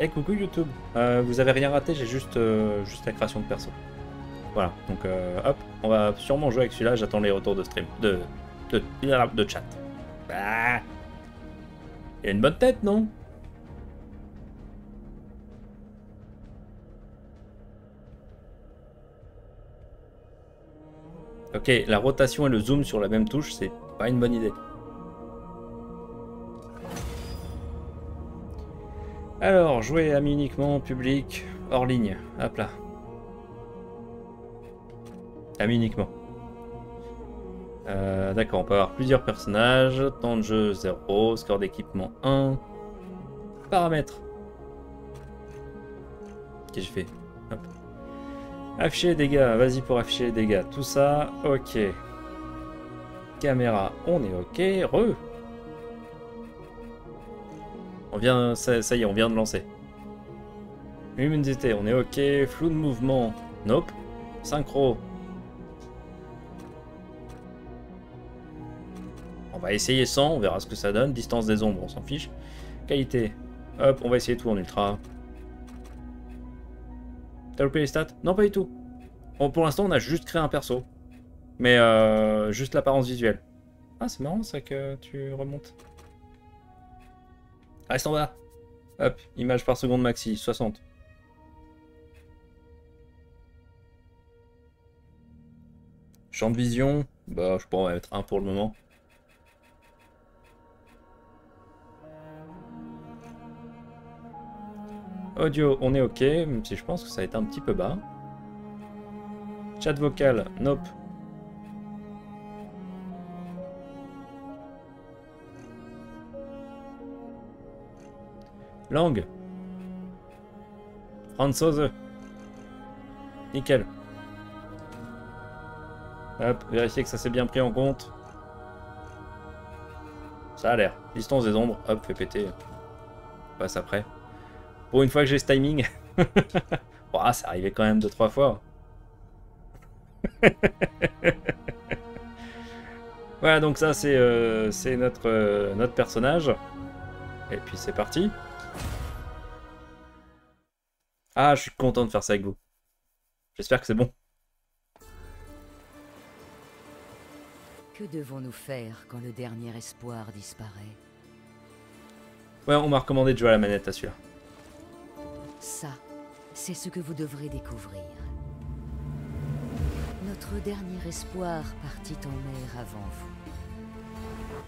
Eh coucou YouTube, Euh, vous avez rien raté, j'ai juste, euh, juste la création de perso. Voilà, donc euh, hop, on va sûrement jouer avec celui-là, j'attends les retours de stream, de, de, de chat. Bah, il a une bonne tête, non? Ok, la rotation et le zoom sur la même touche, c'est pas une bonne idée. Alors, jouer ami uniquement, public, hors ligne. Hop là. Ami uniquement. Euh, D'accord, on peut avoir plusieurs personnages. Temps de jeu 0, score d'équipement 1. Paramètres. Qu'est-ce que je fais Hop. Afficher les dégâts, vas-y pour afficher les dégâts. Tout ça, ok. Caméra, on est ok. Re. On vient, ça, y est, on vient de lancer. Luminosité, on est ok. Flou de mouvement, nope. Synchro. On va essayer 100, on verra ce que ça donne. Distance des ombres, on s'en fiche. Qualité. Hop, on va essayer tout en ultra. T'as loupé les stats? Non, pas du tout. Pour l'instant, on a juste créé un perso. Mais euh, juste l'apparence visuelle. Ah, c'est marrant ça que tu remontes. Reste en bas. Hop, image par seconde maxi, 60. Champ de vision, bah je pourrais mettre un pour le moment. Audio, on est ok, même si je pense que ça va être un petit peu bas. Chat vocal, nope. Langue. Franzose. Nickel. Hop, vérifier que ça s'est bien pris en compte. Ça a l'air. Distance des ombres, hop, fait péter. On passe après. Pour une fois que j'ai ce timing. oh, ça arrivait quand même deux trois fois. voilà, donc ça c'est euh, notre, euh, notre personnage. Et puis c'est parti. Ah, je suis content de faire ça avec vous. J'espère que c'est bon. Que devons-nous faire quand le dernier espoir disparaît? Ouais, on m'a recommandé de jouer à la manette à celui-là. Ça, c'est ce que vous devrez découvrir. Notre dernier espoir partit en mer avant vous.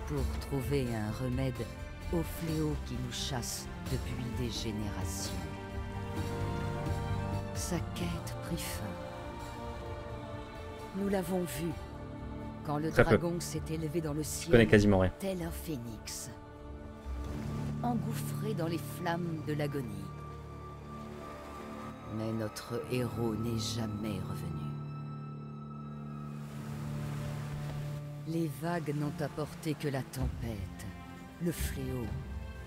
Pour trouver un remède au fléau qui nous chasse depuis des générations. Sa quête prit fin. Nous l'avons vu quand le Très dragon s'est élevé dans le ciel quasiment rien. tel un phénix, engouffré dans les flammes de l'agonie. Mais notre héros n'est jamais revenu. Les vagues n'ont apporté que la tempête, le fléau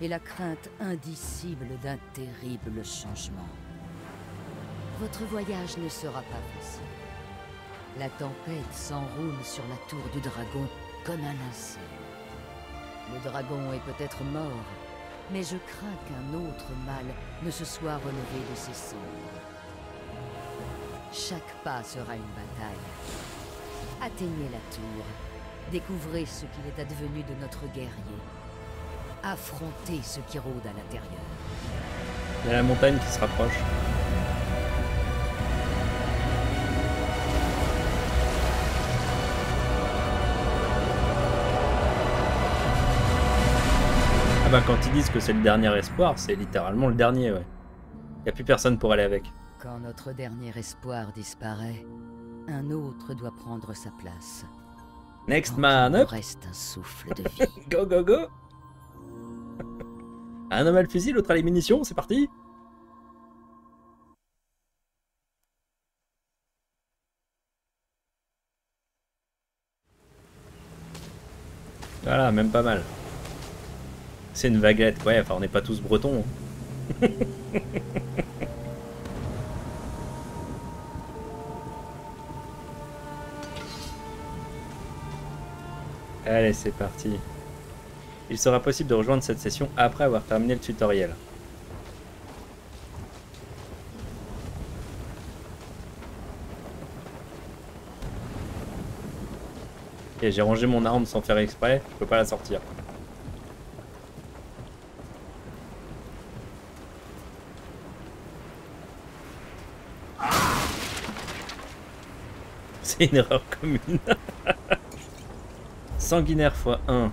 et la crainte indicible d'un terrible changement. Votre voyage ne sera pas facile. La tempête s'enroule sur la tour du dragon comme un linceul. Le dragon est peut-être mort, mais je crains qu'un autre mal ne se soit relevé de ses cendres. Chaque pas sera une bataille. Atteignez la tour, découvrez ce qu'il est advenu de notre guerrier. Affrontez ce qui rôde à l'intérieur. Il y a la montagne qui se rapproche. Bah quand ils disent que c'est le dernier espoir, c'est littéralement le dernier, ouais. Y a plus personne pour aller avec. Quand notre dernier espoir disparaît, un autre doit prendre sa place. Next man up, reste un souffle de vie. go go go Un homme à le fusil, l'autre à les munitions, c'est parti Voilà, même pas mal. C'est une vaguette, ouais, enfin on n'est pas tous bretons. Hein. Allez, c'est parti. Il sera possible de rejoindre cette session après avoir terminé le tutoriel. Ok, j'ai rangé mon arme sans faire exprès, je peux pas la sortir. Une erreur commune. Sanguinaire x1.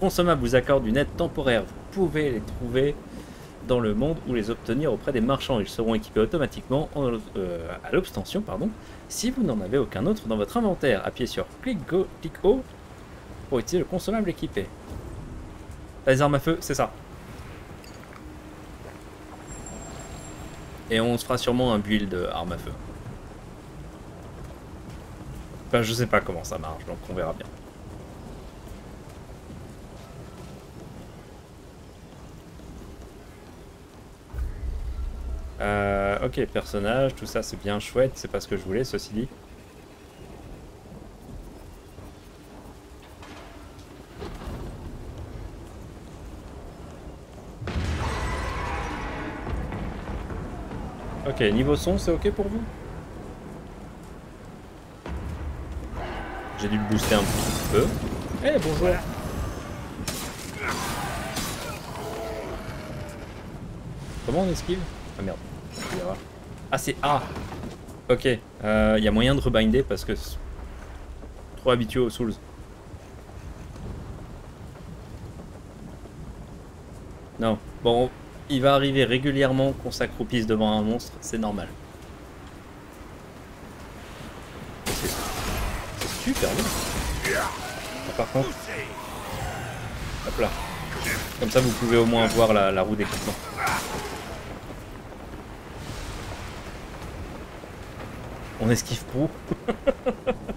Consommable vous accorde une aide temporaire. Vous pouvez les trouver dans le monde ou les obtenir auprès des marchands. Ils seront équipés automatiquement en- euh, à l'obtention pardon, si vous n'en avez aucun autre dans votre inventaire. Appuyez sur clic, go, clic haut pour utiliser le consommable équipé. Les armes à feu, c'est ça. Et on se fera sûrement un build arme à feu. Enfin, je sais pas comment ça marche, donc on verra bien. Euh, ok, personnage, tout ça c'est bien chouette, c'est pas ce que je voulais, ceci dit. Ok, niveau son, c'est ok pour vous? J'ai dû le booster un petit peu. Eh, bonjour Comment on esquive? Ah merde. Ah, c'est A Ok, il y a moyen de rebinder parce que... Trop habitué aux Souls. Non. Bon, il va arriver régulièrement qu'on s'accroupisse devant un monstre, c'est normal. C'est c'est super bien. Ah, par contre... Hop là. Comme ça, vous pouvez au moins voir la, roue d'équipement. On esquive pro.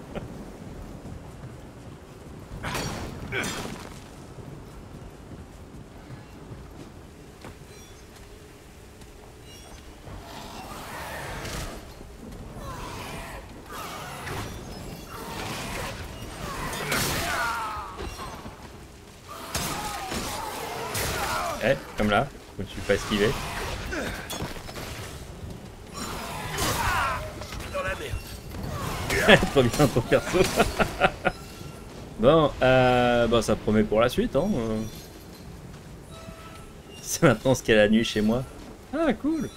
esquivé. Dans la merde. Trop bien ton perso. bon, euh, bon, ça promet pour la suite. Hein. C'est maintenant ce qu'est la nuit chez moi. Ah, cool.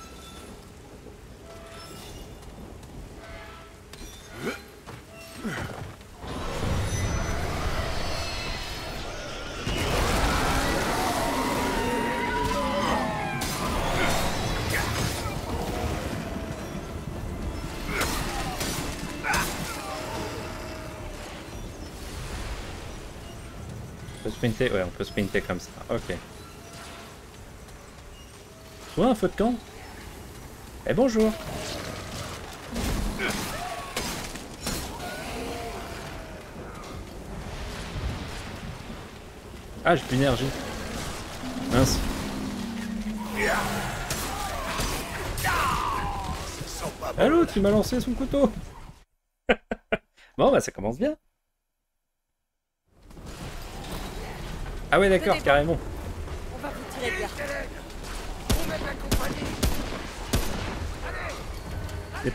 Sprinter, ouais, on peut sprinter comme ça. Ok. Toi, un feu de camp? Eh bonjour Ah, j'ai plus d'énergie. Mince. Ah, l'autre, il m'a lancé son couteau Bon, bah ça commence bien. Ah ouais, d'accord, carrément. On va vous tirer de là.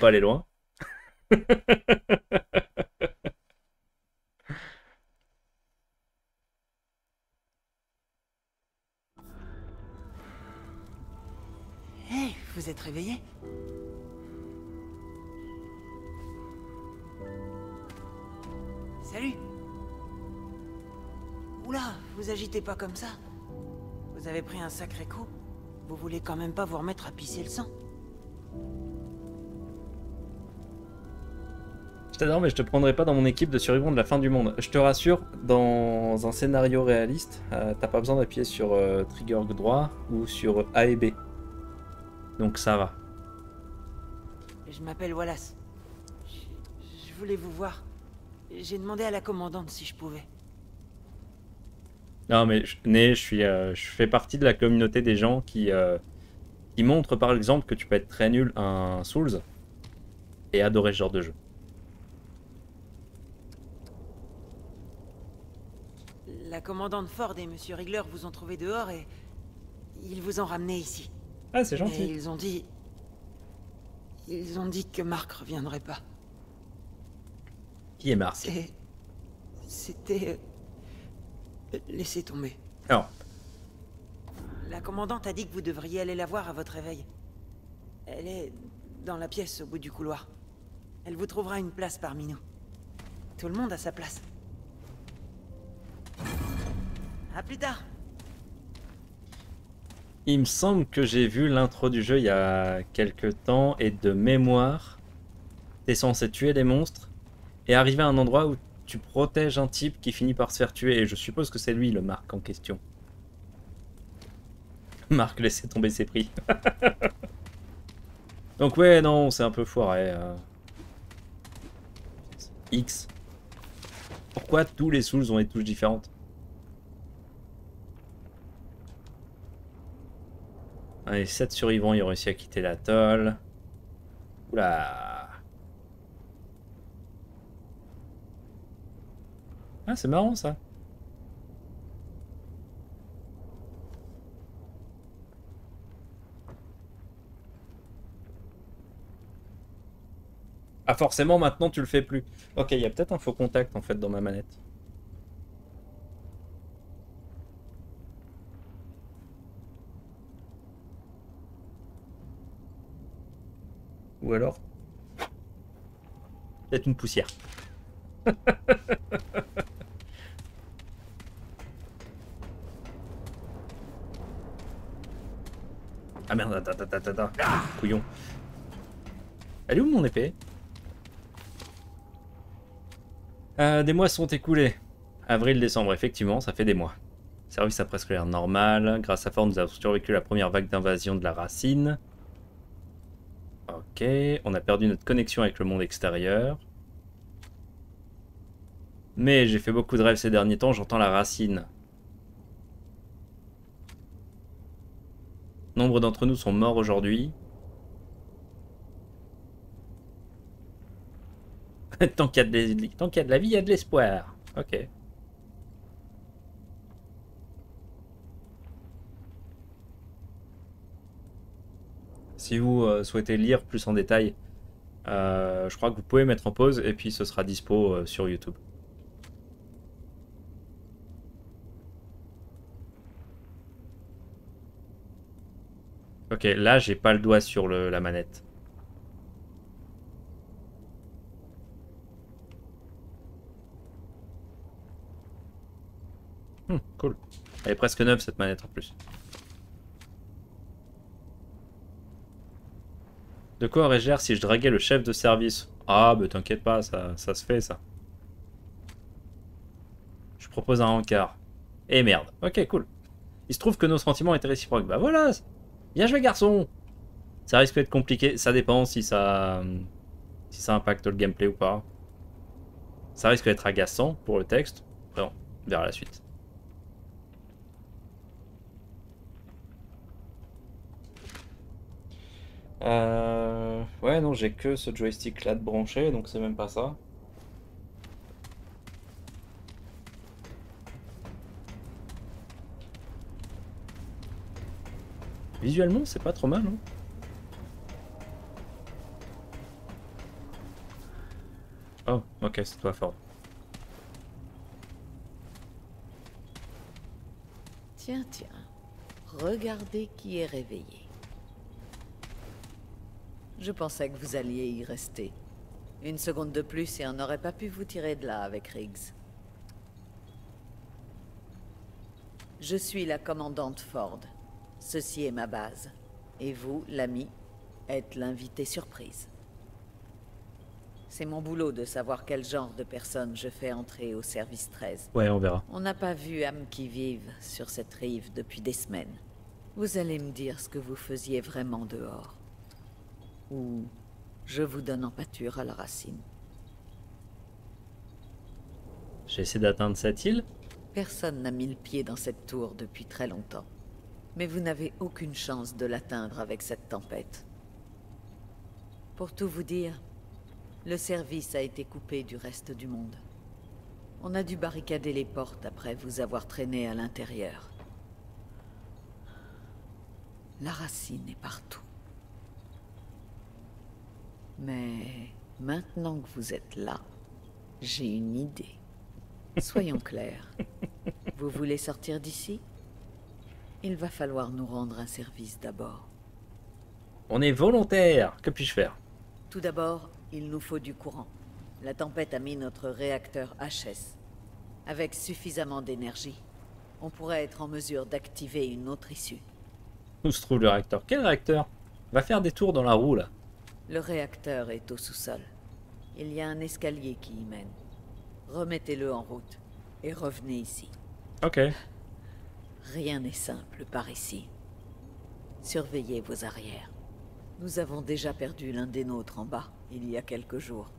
Pas allé loin. Hé, vous êtes réveillé? Salut Oula, vous agitez pas comme ça. Vous avez pris un sacré coup. Vous voulez quand même pas vous remettre à pisser le sang Je t'adore, mais je te prendrai pas dans mon équipe de survivants de la fin du monde. Je te rassure, dans un scénario réaliste, euh, t'as pas besoin d'appuyer sur euh, trigger droit ou sur A et B. Donc ça va. Je m'appelle Wallace. Je, je voulais vous voir. J'ai demandé à la commandante si je pouvais. Non, mais je, né, je suis, euh, je fais partie de la communauté des gens qui, euh, qui montrent par exemple que tu peux être très nul à un Souls et adorer ce genre de jeu. La commandante Ford et Monsieur Rigler vous ont trouvé dehors et ils vous ont ramené ici. Ah, c'est gentil. ils ont dit... Ils ont dit que Marc reviendrait pas. Qui est Marc? C'était... Laissez tomber. Alors, La commandante a dit que vous devriez aller la voir à votre réveil. Elle est dans la pièce au bout du couloir. Elle vous trouvera une place parmi nous. Tout le monde a sa place. À plus tard. il me semble que j'ai vu l'intro du jeu il y a quelques temps et de mémoire, t'es censé tuer des monstres et arriver à un endroit où tu protèges un type qui finit par se faire tuer et je suppose que c'est lui le Marc en question. Marc laissez tomber ses prix. Donc ouais non c'est un peu foiré. euh. X. Pourquoi tous les Souls ont des touches différentes? Allez, 7 survivants, ils ont réussi à quitter l'atoll. Oula. Ah, c'est marrant ça. Ah, forcément, maintenant tu le fais plus. Ok, il y a peut-être un faux contact en fait dans ma manette. Ou alors Peut-être une poussière. ah merde, attends, attends, attends, attends. Couillon. Elle est où mon épée? Euh, Des mois sont écoulés. Avril-décembre, effectivement, ça fait des mois. Service à presque l'air normal. Grâce à Ford, nous avons survécu la première vague d'invasion de la racine. Ok, on a perdu notre connexion avec le monde extérieur. Mais j'ai fait beaucoup de rêves ces derniers temps, j'entends la racine. Nombre d'entre nous sont morts aujourd'hui. tant qu'il y, y a de la vie, il y a de l'espoir. Ok. Si vous euh, souhaitez lire plus en détail, euh, je crois que vous pouvez mettre en pause et puis ce sera dispo euh, sur YouTube. Ok, là j'ai pas le doigt sur le- la manette. Hmm, cool. Elle est presque neuve cette manette en plus. De quoi aurais-je l'air si je draguais le chef de service? Ah, bah t'inquiète pas, ça, ça se fait ça. Je propose un encart. Et merde. Ok, cool. Il se trouve que nos sentiments étaient réciproques. Bah voilà Bien joué, garçon Ça risque d'être compliqué. Ça dépend si ça, si ça impacte le gameplay ou pas. Ça risque d'être agaçant pour le texte. Après, on verra la suite. Euh... Ouais, non, j'ai que ce joystick là de branché, donc c'est même pas ça. Visuellement, c'est pas trop mal, hein Oh, ok, c'est toi, Ford. Tiens, tiens. Regardez qui est réveillé. Je pensais que vous alliez y rester. Une seconde de plus et on n'aurait pas pu vous tirer de là avec Riggs. Je suis la commandante Ford. Ceci est ma base. Et vous, l'ami, êtes l'invité surprise. C'est mon boulot de savoir quel genre de personne je fais entrer au service 13. Ouais, on verra. On n'a pas vu âme qui vive sur cette rive depuis des semaines. Vous allez me dire ce que vous faisiez vraiment dehors. Ou je vous donne en pâture à la racine. J'ai essayé d'atteindre cette île. Personne n'a mis le pied dans cette tour depuis très longtemps. Mais vous n'avez aucune chance de l'atteindre avec cette tempête. Pour tout vous dire, le service a été coupé du reste du monde. On a dû barricader les portes après vous avoir traîné à l'intérieur. La racine est partout. Mais maintenant que vous êtes là, j'ai une idée. Soyons clairs. Vous voulez sortir d'ici? Il va falloir nous rendre un service d'abord. On est volontaire. Que puis-je faire? Tout d'abord, il nous faut du courant. La tempête a mis notre réacteur HS. Avec suffisamment d'énergie, on pourrait être en mesure d'activer une autre issue. Où se trouve le réacteur? Quel réacteur? Va faire des tours dans la roue là. Le réacteur est au sous-sol. Il y a un escalier qui y mène. Remettez-le en route et revenez ici. Ok. Rien n'est simple par ici. Surveillez vos arrières. Nous avons déjà perdu l'un des nôtres en bas, il y a quelques jours.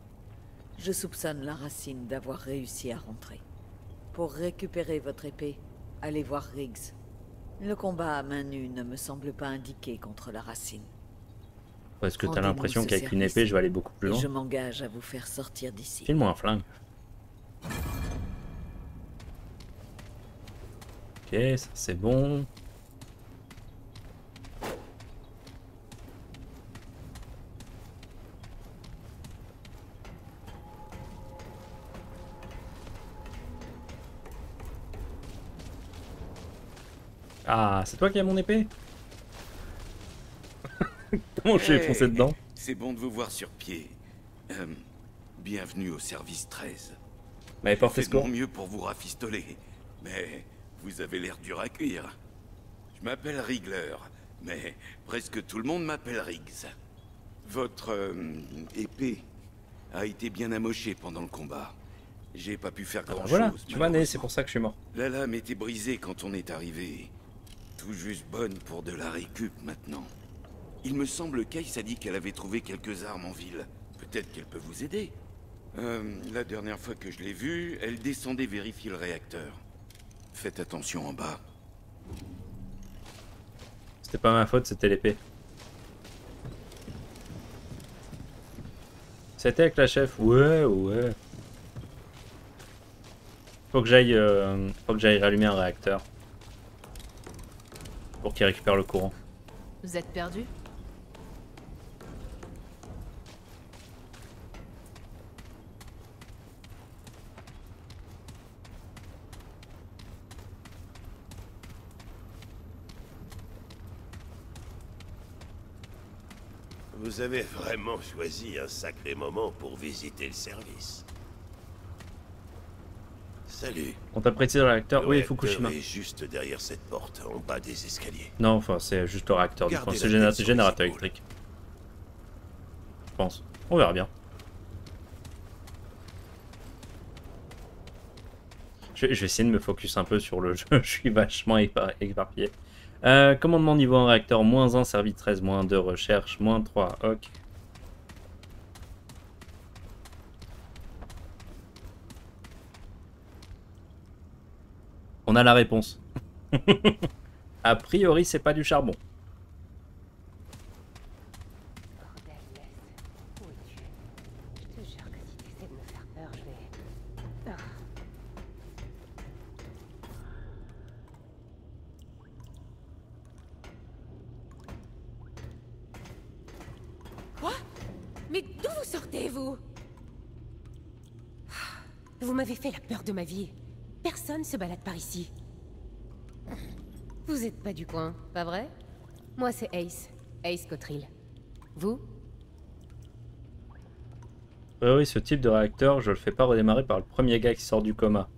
Je soupçonne la racine d'avoir réussi à rentrer. Pour récupérer votre épée, allez voir Riggs. Le combat à main nue ne me semble pas indiqué contre la racine. Est-ce que t'as l'impression qu'avec une épée, je vais aller beaucoup plus loin je m'engage à vous faire sortir d'ici. File-moi un flingue. Ok, ça c'est bon. Ah, c'est toi qui as mon épée Comment je vais Hey, foncer dedans C'est bon de vous voir sur pied. Euh, bienvenue au service 13. Mais J'ai portez fait de mon secours. mieux pour vous rafistoler, mais vous avez l'air dur à cuire. Je m'appelle Rigler, mais presque tout le monde m'appelle Riggs. Votre euh, épée a été bien amochée pendant le combat. J'ai pas pu faire Ah bah grand-chose. voilà, tu m'as né, c'est pour ça que je suis mort. La lame était brisée quand on est arrivé. Tout juste bonne pour de la récup maintenant. Il me semble qu'Aïs a dit qu'elle avait trouvé quelques armes en ville. Peut-être qu'elle peut vous aider. Euh, la dernière fois que je l'ai vue, elle descendait vérifier le réacteur. Faites attention en bas. C'était pas ma faute, c'était l'épée. C'était avec la chef Ouais, ouais. Faut que j'aille euh, faut que j'aille rallumer un réacteur. Pour qu'il récupère le courant. Vous êtes perdu? Vous avez vraiment choisi un sacré moment pour visiter le service. Salut. On t'a prêté le réacteur Le Oui, Fukushima. est juste derrière cette porte, en bas des escaliers. Non, enfin, c'est juste le réacteur du. C'est sur générateur électrique. Je pense. On verra bien. Je, je vais essayer de me focus un peu sur le jeu. je suis vachement épar- éparpillé. Euh, commandement niveau 1 réacteur, moins 1, servi 13, moins 2, recherche, moins 3, ok. On a la réponse. A priori, c'est pas du charbon. Bordel, laisse. Où es-tu Je te jure que si tu essaies de me faire peur, je vais... Ah. Quoi Mais d'où vous sortez, vous Vous m'avez fait la peur de ma vie. Personne se balade par ici. Vous êtes pas du coin, pas vrai? Moi, c'est Ace. Ace Cotrill. Vous? Oui, oui, ce type de réacteur, je le fais pas redémarrer par le premier gars qui sort du coma.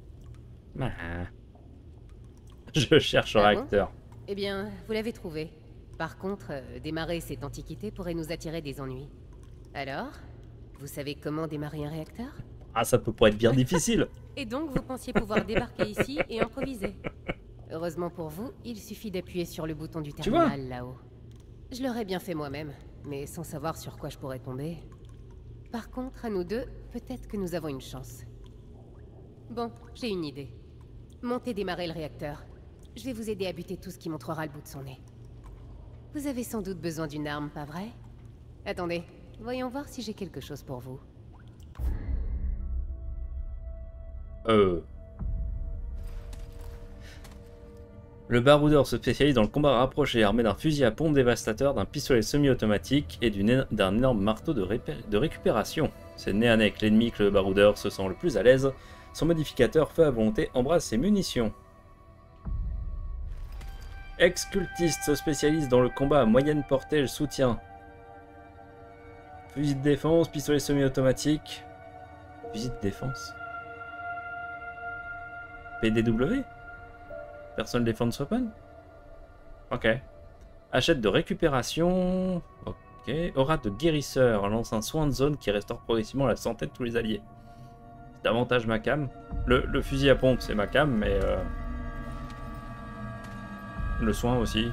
Ah. Je cherche le Ah bon? réacteur. Eh bien, vous l'avez trouvé. Par contre, euh, démarrer cette antiquité pourrait nous attirer des ennuis. Alors Vous savez comment démarrer un réacteur? Ah, ça peut pas être bien difficile. Et donc, vous pensiez pouvoir débarquer ici et improviser Heureusement pour vous, il suffit d'appuyer sur le bouton du terminal là-haut. Je l'aurais bien fait moi-même, mais sans savoir sur quoi je pourrais tomber. Par contre, à nous deux, peut-être que nous avons une chance. Bon, j'ai une idée. Montez démarrer le réacteur. Je vais vous aider à buter tout ce qui montrera le bout de son nez. Vous avez sans doute besoin d'une arme, pas vrai? Attendez, voyons voir si j'ai quelque chose pour vous. Euh. Le baroudeur se spécialise dans le combat rapproché, armé d'un fusil à pompe dévastateur, d'un pistolet semi-automatique et d'un énorme marteau de, récupération. C'est né avec l'ennemi que le baroudeur se sent le plus à l'aise. Son modificateur feu à volonté embrasse ses munitions. Ex-cultiste se spécialise dans le combat à moyenne portée le soutien. Fusil de défense, pistolet semi-automatique. Fusil de défense. PDW Personne Defense Weapon Ok. Achète de récupération. Ok. Aura de guérisseur. Lance un soin de zone qui restaure progressivement la santé de tous les alliés. C'est davantage ma cam. Le, le fusil à pompe, c'est ma cam, mais. euh, Le soin aussi.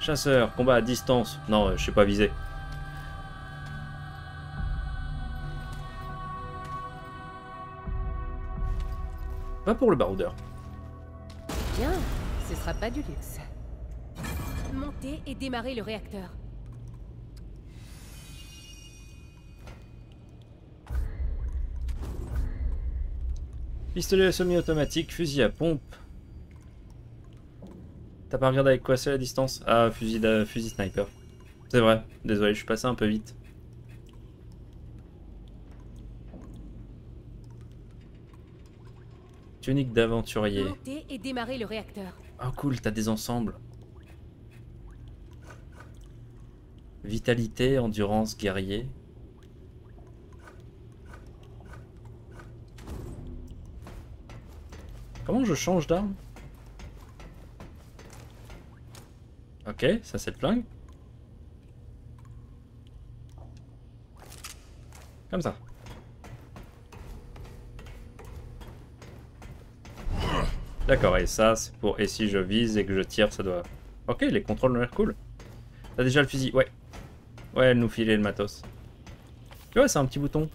Chasseur, combat à distance. Non, je sais pas viser. Va pour le baroudeur. Bien, ce sera pas du luxe. Montez et démarrez le réacteur. Pistolet semi-automatique, fusil à pompe. T'as pas regardé avec quoi c'est la distance? Ah, fusil, de- fusil sniper. C'est vrai, désolé, je suis passé un peu vite. Tunique d'aventurier. Et le réacteur. Oh cool, t'as des ensembles. Vitalité, endurance, guerrier. Comment je change d'arme? Ok, ça c'est le flingue. Comme ça. D'accord, et ça c'est pour... Et si je vise et que je tire, ça doit... Ok, les contrôles ont l'air cool. T'as déjà le fusil Ouais. Ouais, elle nous filait le matos. Tu vois, c'est un petit bouton.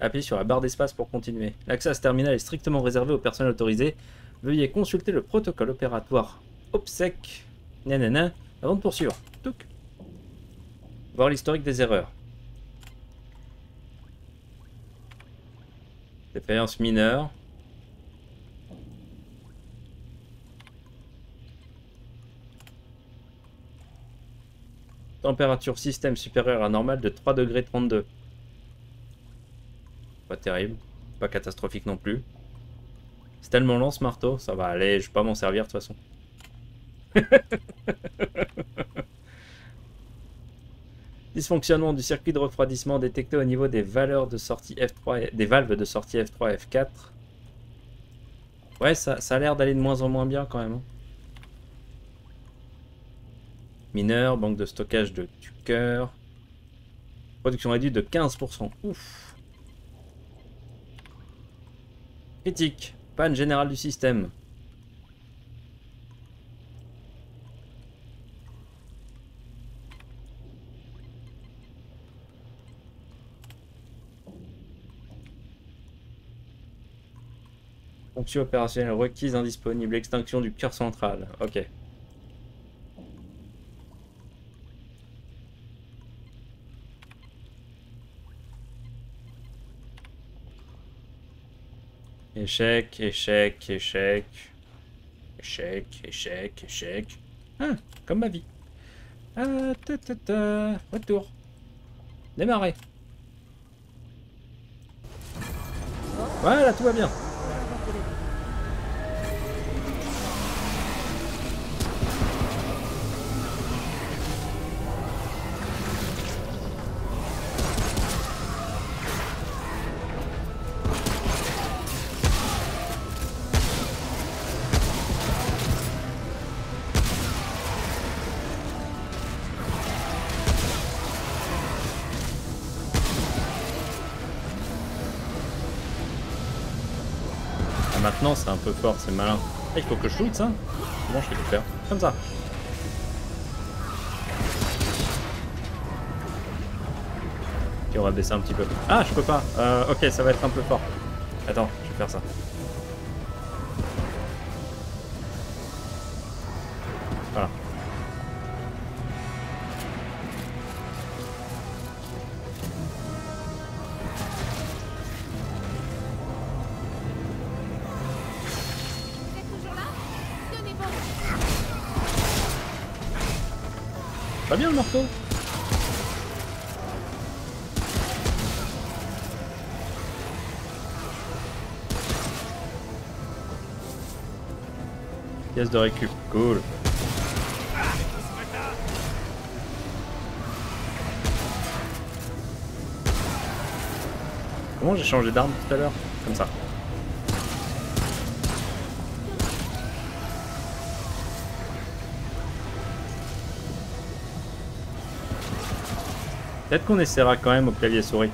Appuyez sur la barre d'espace pour continuer. L'accès à ce terminal est strictement réservé aux personnes autorisées. Veuillez consulter le protocole opératoire OPSEC nanana, avant de poursuivre. Touc. Voir l'historique des erreurs. Défaillance mineure. Température système supérieure à normale de 3 degrés 32. Pas terrible. Pas catastrophique non plus. C'est tellement lent ce marteau. Ça va aller, je vais pas m'en servir de toute façon. Dysfonctionnement du circuit de refroidissement détecté au niveau des valeurs de sortie F3 et- des valves de sortie F3 et F4. Ouais, ça, ça a l'air d'aller de moins en moins bien quand même. Mineur, banque de stockage de Tucker. Production réduite de 15%. Ouf. Critique. Panne générale du système. Fonction opérationnelle requise indisponible. Extinction du cœur central. Ok. Échec, échec, échec. Échec, échec, échec. Ah, comme ma vie. Ah, ta, ta, ta. Retour. Démarrer. Voilà, tout va bien. Un peu fort, c'est malin. Il faut que je shoot ça Comment je vais le faire Comme ça. Ok, on va baisser un petit peu. Ah, je peux pas. Euh, ok, ça va être un peu fort. Attends, je vais faire ça. De récup, cool. Comment j'ai changé d'arme tout à l'heure Comme ça. Peut-être qu'on essaiera quand même au clavier souris.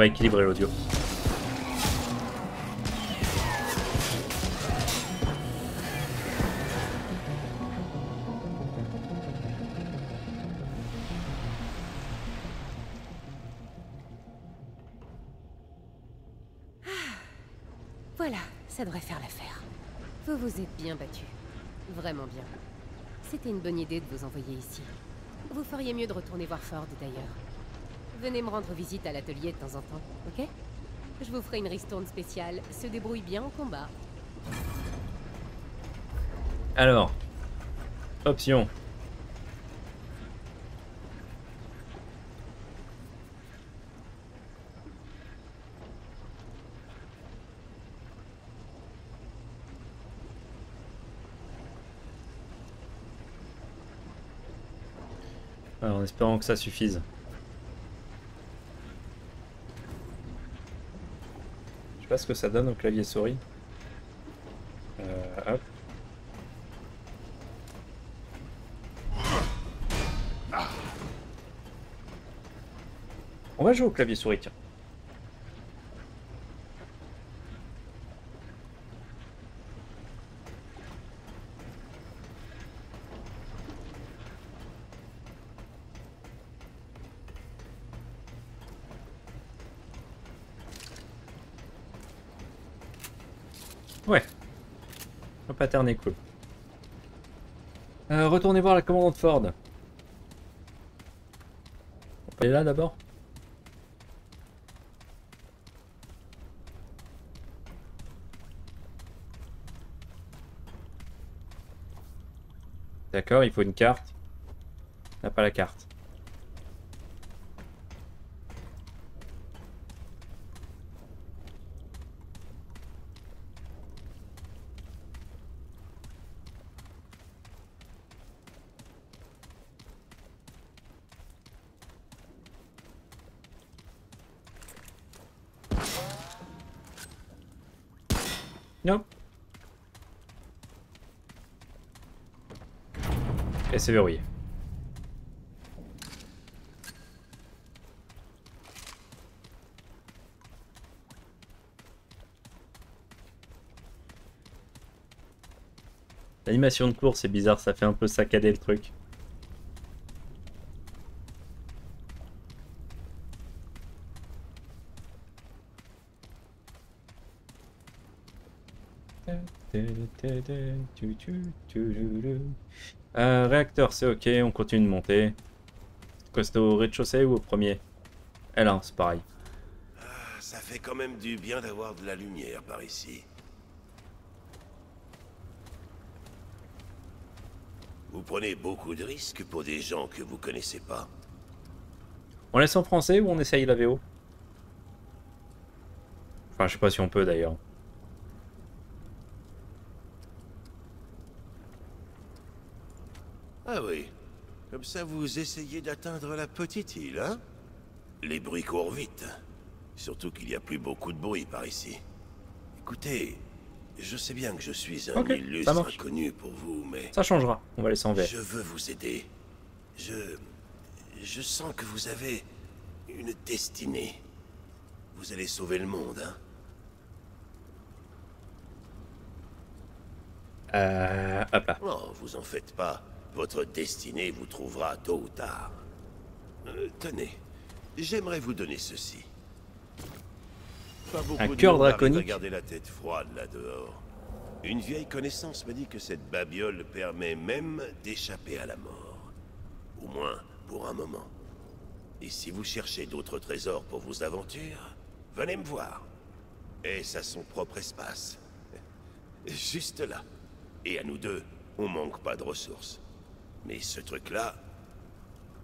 Va équilibrer l'audio. Voilà, ça devrait faire l'affaire. Vous vous êtes bien battu. Vraiment bien. C'était une bonne idée de vous envoyer ici. Vous feriez mieux de retourner voir Ford d'ailleurs. Venez me rendre visite à l'atelier de temps en temps, ok? Je vous ferai une ristourne spéciale. Se débrouille bien en combat. Alors, option. Alors, en espérant que ça suffise. Je sais pas ce que ça donne au clavier souris. Euh. On va jouer au clavier souris, tiens. Ouais. Le pattern est cool. Euh, retournez voir la commandante Ford. On peut aller là d'abord D'accord, il faut une carte. On n'a pas la carte. Non. Et verrouillé. L'animation de course c'est bizarre, ça fait un peu saccader le truc. Réacteur, c'est ok, on continue de monter. C'était au rez-de-chaussée ou au premier? Eh là, c'est pareil. Ah, ça fait quand même du bien d'avoir de la lumière par ici. Vous prenez beaucoup de risques pour des gens que vous connaissez pas. On laisse en français ou on essaye la VO Enfin, je sais pas si on peut d'ailleurs. Ah oui. Comme ça, vous essayez d'atteindre la petite île, hein? Les bruits courent vite. Surtout qu'il n'y a plus beaucoup de bruit par ici. Écoutez, Je sais bien que je suis un Ok, ça illustre inconnu pour vous, mais Ça changera. On va laisser en je veux vous aider. Je... Je sens que vous avez une destinée. Vous allez sauver le monde, hein? Euh, hop là. Oh, vous en faites pas. Votre destinée vous trouvera tôt ou tard. Euh, tenez, j'aimerais vous donner ceci. Pas beaucoup Un de cœur draconique. à garder la tête froide là dehors. Une vieille connaissance me dit que cette babiole permet même d'échapper à la mort. Au moins pour un moment. Et si vous cherchez d'autres trésors pour vos aventures, venez me voir. Est-ce à son propre espace? Juste là. Et à nous deux, on manque pas de ressources. Mais ce truc-là,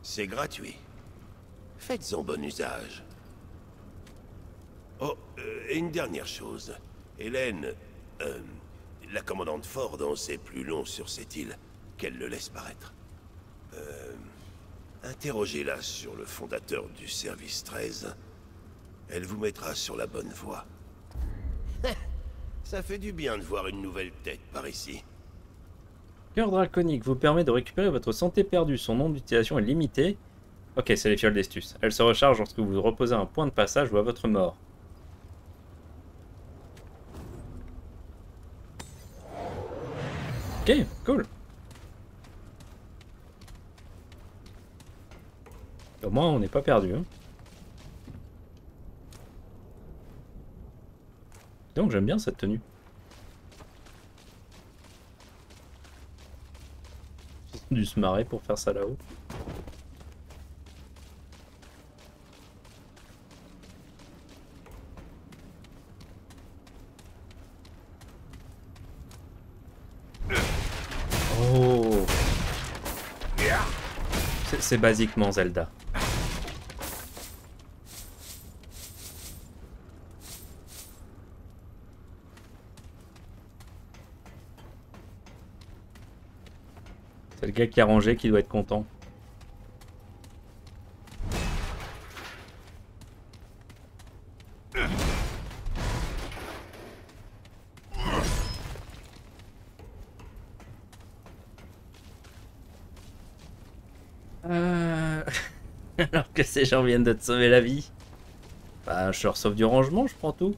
c'est gratuit. Faites-en bon usage. Oh, euh, et une dernière chose. Hélène, euh, la commandante Ford en sait plus long sur cette île qu'elle le laisse paraître. Euh, Interrogez-la sur le fondateur du service 13. Elle vous mettra sur la bonne voie. Ça fait du bien de voir une nouvelle tête par ici. Cœur draconique vous permet de récupérer votre santé perdue. Son nombre d'utilisation est limité. Ok, c'est les fioles d'Estus. Elle se recharge lorsque vous reposez un point de passage ou à votre mort. Ok, cool. Au moins, on n'est pas perdu. hein. Donc, j'aime bien cette tenue. Dû se marrer pour faire ça là-haut. Oh C'est- C'est basiquement Zelda. Gars qui a rangé qui doit être content. Euh, Alors que ces gens viennent de te sauver la vie. Bah, je leur sauve du rangement, je prends tout.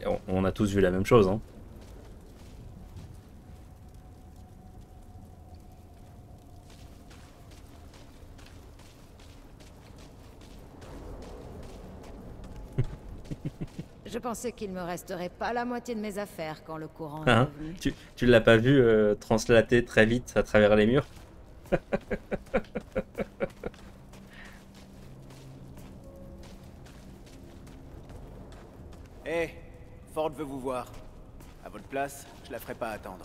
Et on, on a tous vu la même chose, hein. Je pensais qu'il me resterait pas la moitié de mes affaires quand le courant Hein? est. Tu, tu l'as pas vu euh, translater très vite à travers les murs? Ford veut vous voir. À votre place, je la ferai pas attendre.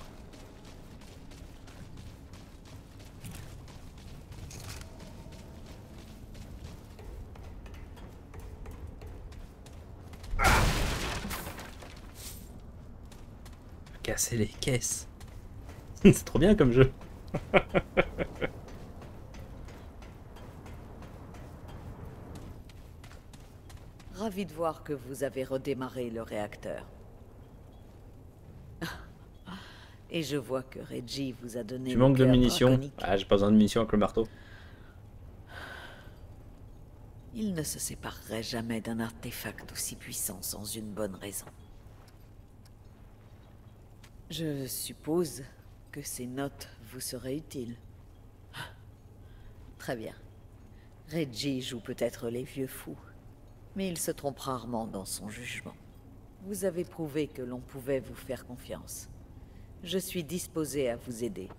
Casser les caisses. C'est trop bien comme jeu. Ravi de voir que vous avez redémarré le réacteur. Et je vois que Reggie vous a donné. Tu manques de munitions. Ah, j'ai pas besoin de munitions avec le marteau. Il ne se séparerait jamais d'un artefact aussi puissant sans une bonne raison. Je suppose que ces notes vous seraient utiles. Très bien. Reggie joue peut-être les vieux fous, mais il se trompe rarement dans son jugement. Vous avez prouvé que l'on pouvait vous faire confiance. Je suis disposé à vous aider.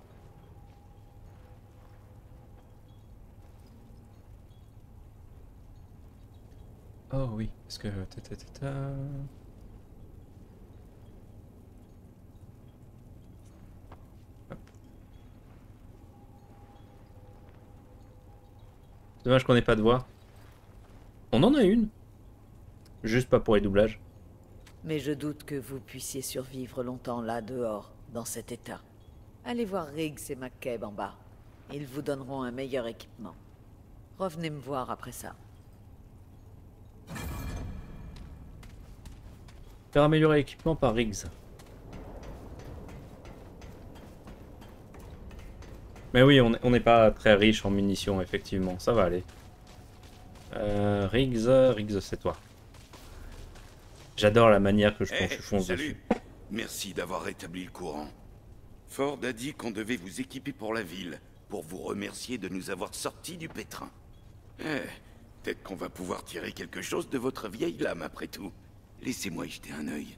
Oh oui, est-ce que... Dommage qu'on ait pas de voix. On en a une. Juste pas pour les doublages. Mais je doute que vous puissiez survivre longtemps là dehors, dans cet état. Allez voir Riggs et McCabe en bas. Ils vous donneront un meilleur équipement. Revenez me voir après ça. Faire améliorer l'équipement par Riggs. Mais oui, on n'est pas très riche en munitions, effectivement. Ça va aller. Euh, Riggs, Riggs, c'est toi. J'adore la manière que je, hey, je fonce salut. Merci d'avoir rétabli le courant. Ford a dit qu'on devait vous équiper pour la ville, pour vous remercier de nous avoir sortis du pétrin. Eh, peut-être qu'on va pouvoir tirer quelque chose de votre vieille lame après tout. Laissez-moi y jeter un œil.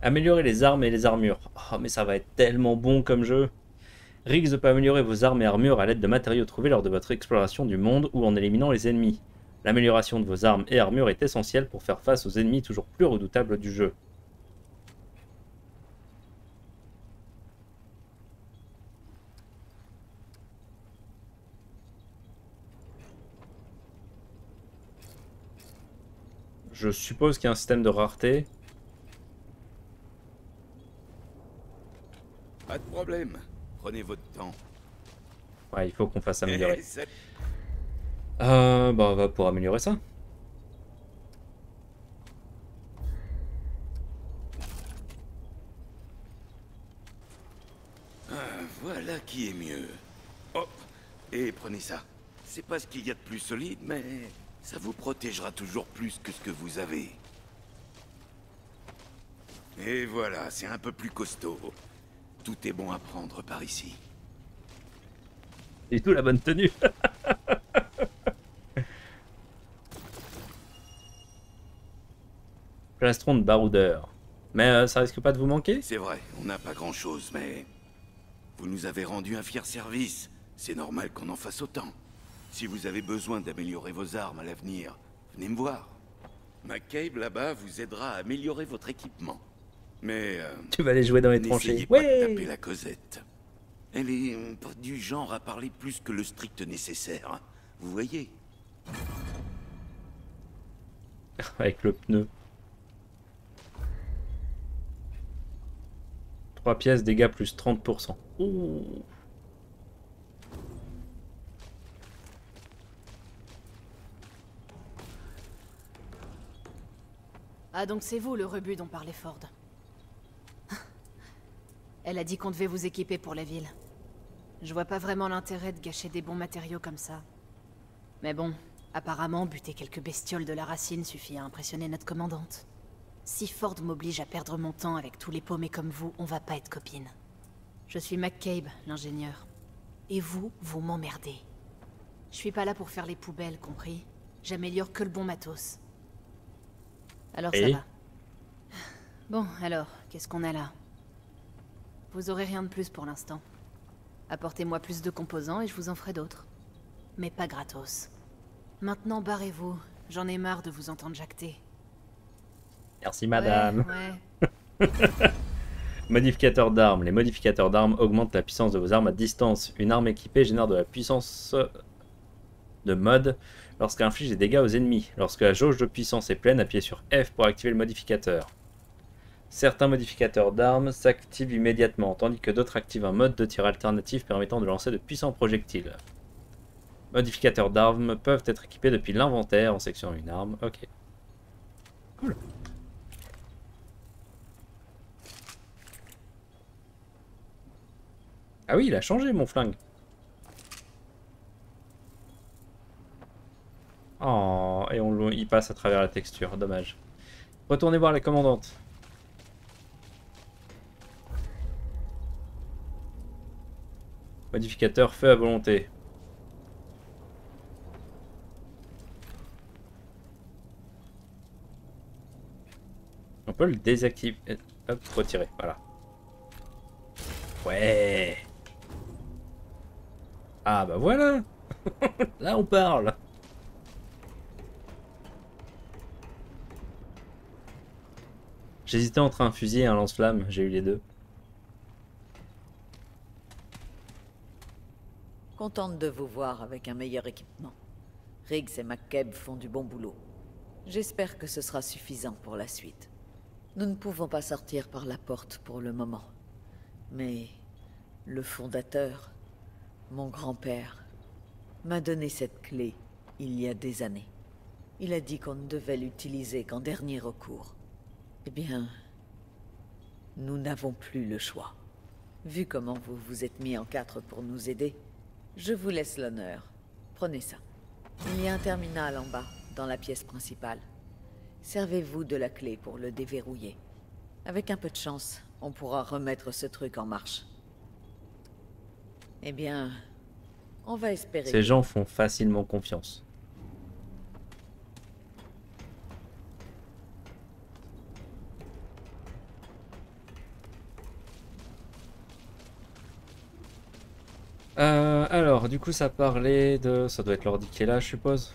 Améliorer les armes et les armures. Oh, mais ça va être tellement bon comme jeu. Riggs peut améliorer vos armes et armures à l'aide de matériaux trouvés lors de votre exploration du monde ou en éliminant les ennemis. L'amélioration de vos armes et armures est essentielle pour faire face aux ennemis toujours plus redoutables du jeu. Je suppose qu'il y a un système de rareté. Pas de problème. Prenez votre temps. Ouais, il faut qu'on fasse améliorer. Euh, bah, on va pour améliorer ça. Ah, voilà qui est mieux. Hop, et prenez ça. C'est pas ce qu'il y a de plus solide, mais ça vous protégera toujours plus que ce que vous avez. Et voilà, c'est un peu plus costaud. Tout est bon à prendre par ici. Et tout la bonne tenue. Plastron de baroudeur. Mais euh, ça risque pas de vous manquer? C'est vrai, on n'a pas grand-chose, mais... Vous nous avez rendu un fier service. C'est normal qu'on en fasse autant. Si vous avez besoin d'améliorer vos armes à l'avenir, venez me voir. McCabe, là-bas, vous aidera à améliorer votre équipement. Mais... Euh, tu vas aller jouer dans les tranchées. pas de taper la Cosette. Elle est euh, pas du genre à parler plus que le strict nécessaire. Vous voyez Avec le pneu. 3 pièces, dégâts plus 30%. Ouh. Ah donc c'est vous le rebut dont parlait Ford. Elle a dit qu'on devait vous équiper pour la ville. Je vois pas vraiment l'intérêt de gâcher des bons matériaux comme ça. Mais bon, apparemment, buter quelques bestioles de la racine suffit à impressionner notre commandante. Si Ford m'oblige à perdre mon temps avec tous les paumés comme vous, on va pas être copines. Je suis McCabe, l'ingénieur. Et vous, vous m'emmerdez. Je suis pas là pour faire les poubelles, compris? J'améliore que le bon matos. Alors ça va. Bon, alors, qu'est-ce qu'on a là? Vous aurez rien de plus pour l'instant. Apportez-moi plus de composants et je vous en ferai d'autres. Mais pas gratos. Maintenant, barrez-vous. J'en ai marre de vous entendre jacter. Merci madame. Modificateur d'armes. Les modificateurs d'armes augmentent la puissance de vos armes à distance. Une arme équipée génère de la puissance de mode lorsqu'elle inflige des dégâts aux ennemis. Lorsque la jauge de puissance est pleine, appuyez sur F pour activer le modificateur. Certains modificateurs d'armes s'activent immédiatement, tandis que d'autres activent un mode de tir alternatif permettant de lancer de puissants projectiles. Modificateurs d'armes peuvent être équipés depuis l'inventaire en sélectionnant une arme. Ok. Cool. Ah oui, il a changé mon flingue. Oh, et on, il passe à travers la texture, dommage. Retournez voir la commandante. Modificateur feu à volonté. On peut le désactiver. Hop, retirer, voilà. Ouais Ah bah voilà Là on parle J'hésitais entre un fusil et un lance-flamme, j'ai eu les deux. Contente de vous voir avec un meilleur équipement. Riggs et McKeb font du bon boulot. J'espère que ce sera suffisant pour la suite. Nous ne pouvons pas sortir par la porte pour le moment. Mais le fondateur, mon grand-père, m'a donné cette clé il y a des années. Il a dit qu'on ne devait l'utiliser qu'en dernier recours. Eh bien, nous n'avons plus le choix. Vu comment vous vous êtes mis en quatre pour nous aider, je vous laisse l'honneur. Prenez ça. Il y a un terminal en bas, dans la pièce principale. Servez-vous de la clé pour le déverrouiller. Avec un peu de chance, on pourra remettre ce truc en marche. Eh bien, on va espérer. Ces gens font facilement confiance. Euh, alors, du coup, ça parlait de... Ça doit être l'ordi qui est là, je suppose.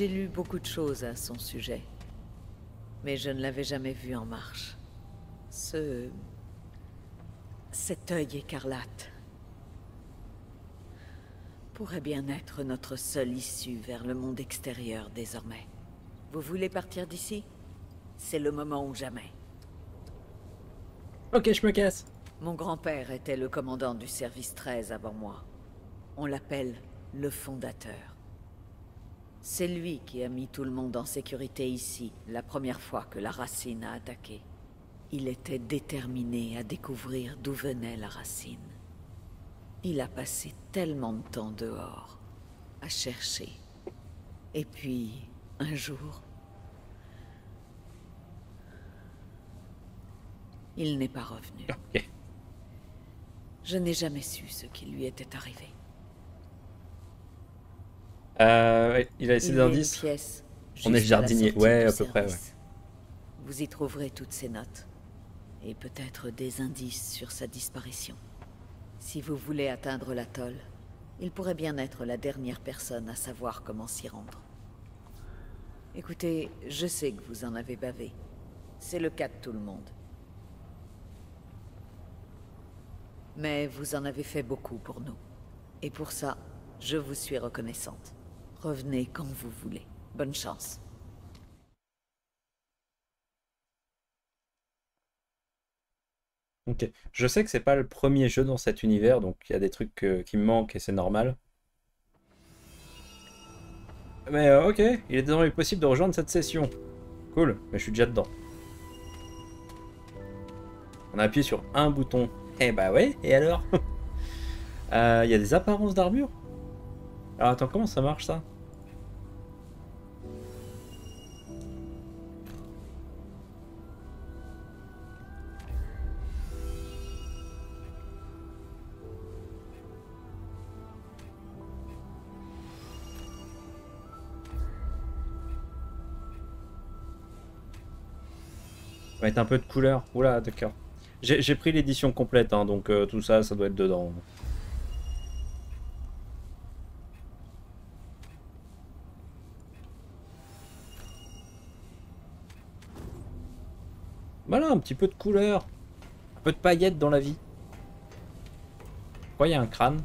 J'ai lu beaucoup de choses à son sujet. Mais je ne l'avais jamais vu en marche. Ce... Cet œil écarlate pourrait bien être notre seule issue vers le monde extérieur désormais. Vous voulez partir d'ici? C'est le moment ou jamais. Ok, je me casse. Mon grand-père était le commandant du service 13 avant moi. On l'appelle le fondateur. C'est lui qui a mis tout le monde en sécurité ici, la première fois que la racine a attaqué. Il était déterminé à découvrir d'où venait la racine. Il a passé tellement de temps dehors, à chercher. Et puis, un jour... Il n'est pas revenu. Je n'ai jamais su ce qui lui était arrivé. Euh, ouais, il a laissé des indices. On est jardinier. Ouais, à peu près, service. Vous y trouverez toutes ces notes. Et peut-être des indices sur sa disparition. Si vous voulez atteindre l'atoll, il pourrait bien être la dernière personne à savoir comment s'y rendre. Écoutez, je sais que vous en avez bavé. C'est le cas de tout le monde. Mais vous en avez fait beaucoup pour nous. Et pour ça, je vous suis reconnaissante. Revenez quand vous voulez. Bonne chance. Ok. Je sais que c'est pas le premier jeu dans cet univers, donc il y a des trucs euh, qui me manquent et c'est normal. Mais euh, ok, il est désormais possible de rejoindre cette session. Cool, mais je suis déjà dedans. On a appuyé sur un bouton. Eh bah ouais, et alors? Euh, Il y a des apparences d'armure? Alors attends, comment ça marche ça? Mettre un peu de couleur. Oula, d'accord. J'ai j'ai pris l'édition complète, hein, donc euh, tout ça, ça doit être dedans. Voilà, un petit peu de couleur. Un peu de paillettes dans la vie. Pourquoi il y a un crâne?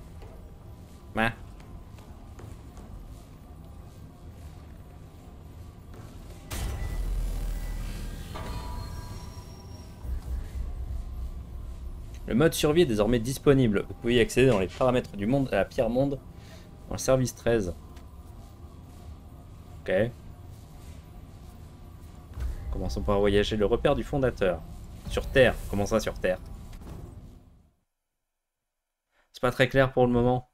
Ouais. Le mode survie est désormais disponible. Vous pouvez y accéder dans les paramètres du monde à la pierre monde dans le service 13. Ok. Commençons par voyager le repère du fondateur. Sur Terre. Comment ça sur Terre? C'est pas très clair pour le moment.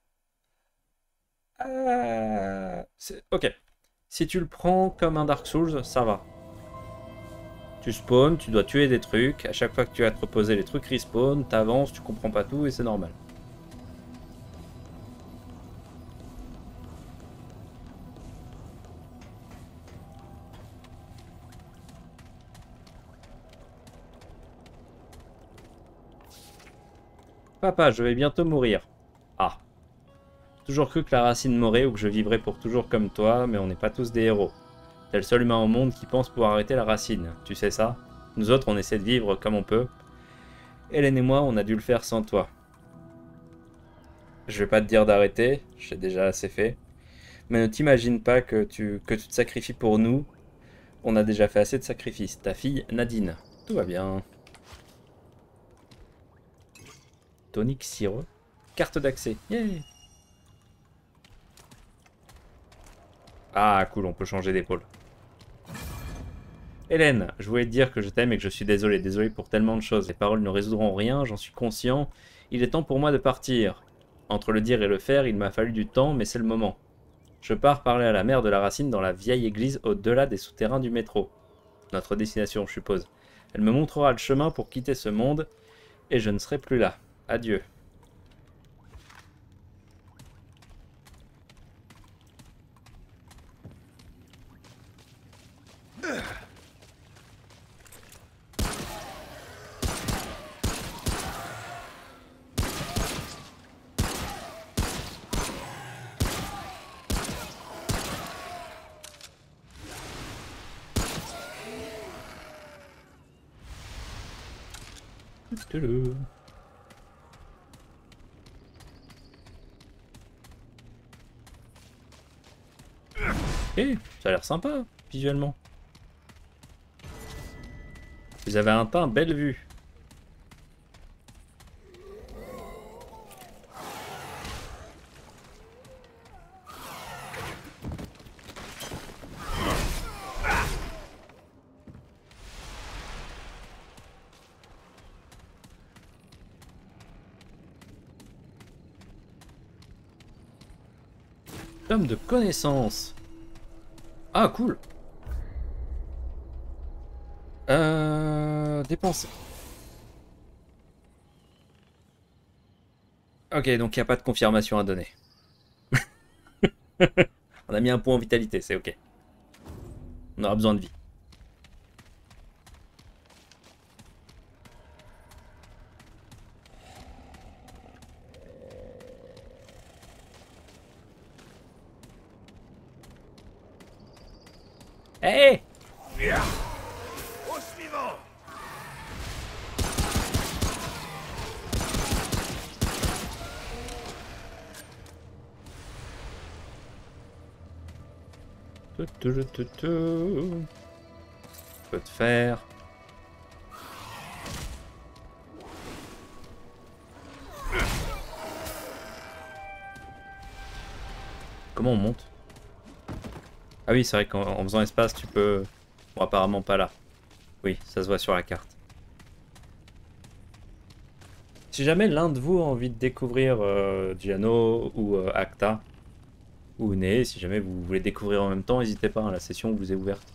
Euh, ok. Si tu le prends comme un Dark Souls, ça va. Tu spawns, tu dois tuer des trucs. À chaque fois que tu vas te reposer, les trucs respawn. T'avances, tu comprends pas tout et c'est normal. Papa, je vais bientôt mourir. Ah. Toujours cru que la racine m'aurait ou que je vivrais pour toujours comme toi, mais on n'est pas tous des héros. T'es le seul humain au monde qui pense pouvoir arrêter la racine, tu sais ça? Nous autres, on essaie de vivre comme on peut. Hélène et moi, on a dû le faire sans toi. Je vais pas te dire d'arrêter, j'ai déjà assez fait. Mais ne t'imagine pas que tu, que tu te sacrifies pour nous. On a déjà fait assez de sacrifices. Ta fille, Nadine. Tout va bien. Tonic sirop. Carte d'accès. Yay Ah, cool, on peut changer d'épaule. Hélène, je voulais te dire que je t'aime et que je suis désolé. Désolé pour tellement de choses. Les paroles ne résoudront rien, j'en suis conscient. Il est temps pour moi de partir. Entre le dire et le faire, il m'a fallu du temps, mais c'est le moment. Je pars parler à la mère de la racine dans la vieille église au-delà des souterrains du métro. Notre destination, je suppose. Elle me montrera le chemin pour quitter ce monde, et je ne serai plus là. Adieu. Toulou. Eh, ça a sympa, visuellement. Vous avez un teint, belle vue. Tome de connaissances. Ah, cool. Euh... Dépenser. Ok, donc il n'y a pas de confirmation à donner. On a mis un point en vitalité, c'est ok. On aura besoin de vie. Hé Au suivant Peut te faire. Comment on monte? Ah oui, c'est vrai qu'en en faisant espace, tu peux... Bon, apparemment pas là. Oui, ça se voit sur la carte. Si jamais l'un de vous a envie de découvrir euh, Giano ou euh, Acta, ou si jamais vous voulez découvrir en même temps, n'hésitez pas, hein, la session vous est ouverte.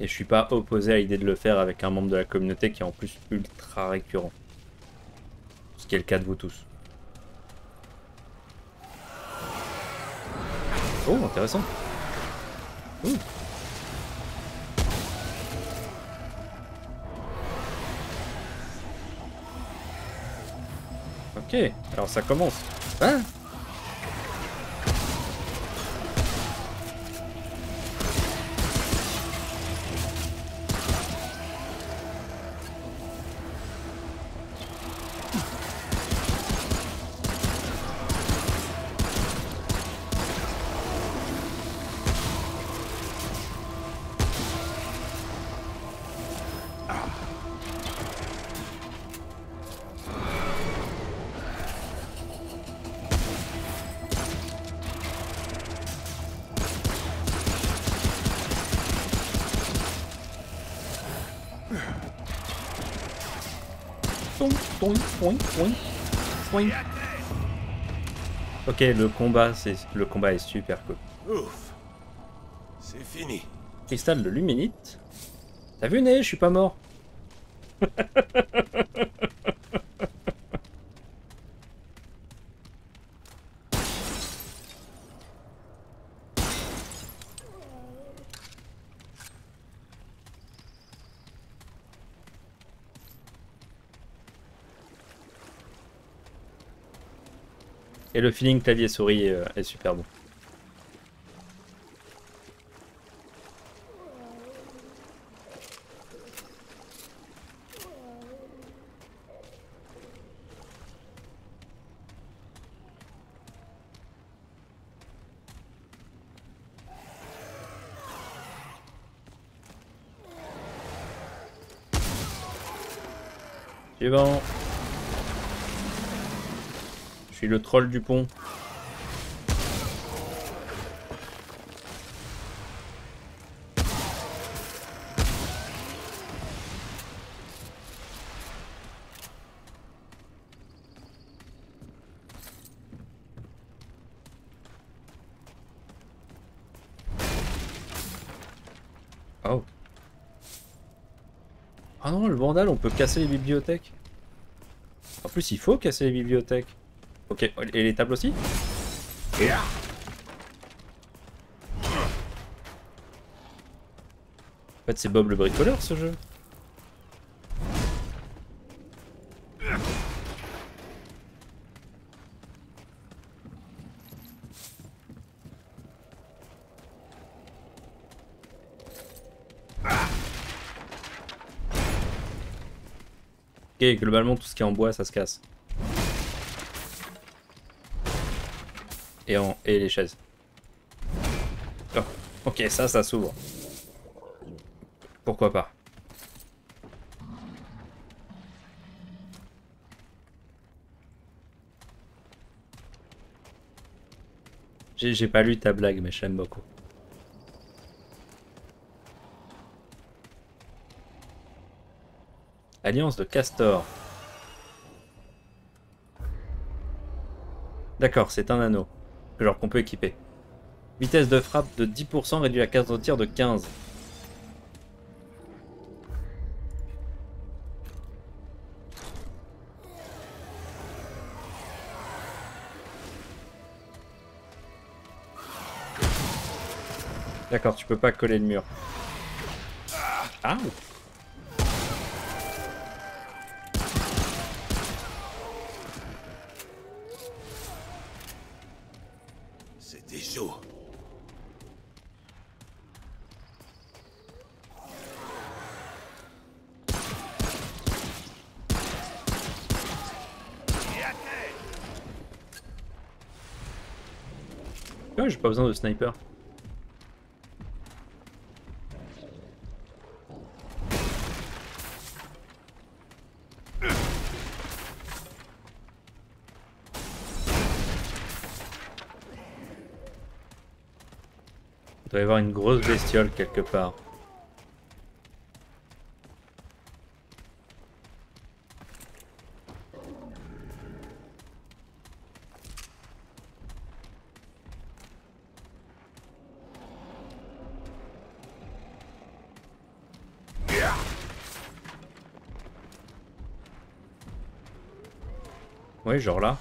Et je suis pas opposé à l'idée de le faire avec un membre de la communauté qui est en plus ultra récurrent. Ce qui est le cas de vous tous. Oh, intéressant. Ouh. Ok, alors ça commence. Hein? Ok, le combat, c'est le combat est super cool. Ouf. C'est fini. Cristal de luminite. T'as vu, Né Je suis pas mort. Et le feeling clavier-souris est, euh, est super bon. Suis le troll du pont. Oh. Ah non, le vandale, on peut casser les bibliothèques. En plus, il faut casser les bibliothèques. Ok, et les tables aussi En fait, c'est Bob le bricoleur, ce jeu. Ok, globalement, tout ce qui est en bois, ça se casse. Et, les chaises. Oh, ok, ça, ça s'ouvre. Pourquoi pas. J'ai pas lu ta blague, mais j'aime beaucoup. Alliance de Castor. D'accord, c'est un anneau. Genre qu'on peut équiper. Vitesse de frappe de 10% réduit la case de tir de 15. D'accord, tu peux pas coller le mur. Ah pas besoin de sniper. Il doit y avoir une grosse bestiole quelque part. Oui, genre là.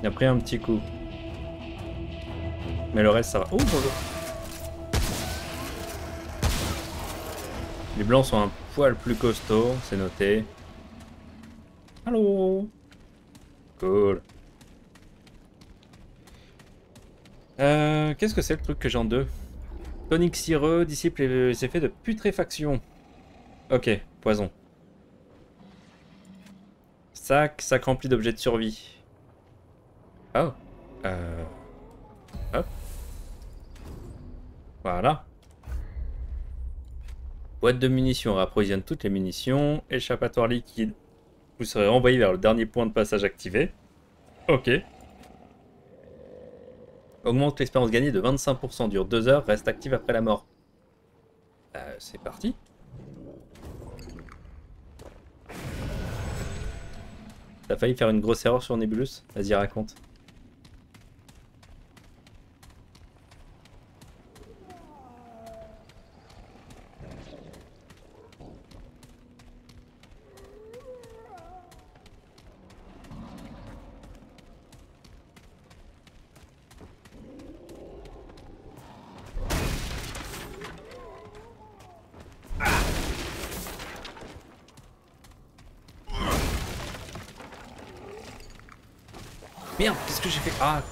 Il a pris un petit coup. Mais le reste, ça va. Oh, bonjour. Les blancs sont un poil plus costauds, c'est noté. Allô Cool. Euh, Qu'est-ce que c'est le truc que j'ai en deux Tonique cireux dissipe les effets de putréfaction. Ok, poison. Sac, sac rempli d'objets de survie. Oh. Euh... Hop. Voilà. Boîte de munitions réapprovisionne toutes les munitions. Échappatoire liquide. Vous serez renvoyé vers le dernier point de passage activé. Ok. Augmente l'expérience gagnée de 25%, dure 2 heures, reste active après la mort. Euh, c'est parti. T'as failli faire une grosse erreur sur Nebulus? Vas-y, raconte. Merde, qu'est-ce que j'ai fait Ah,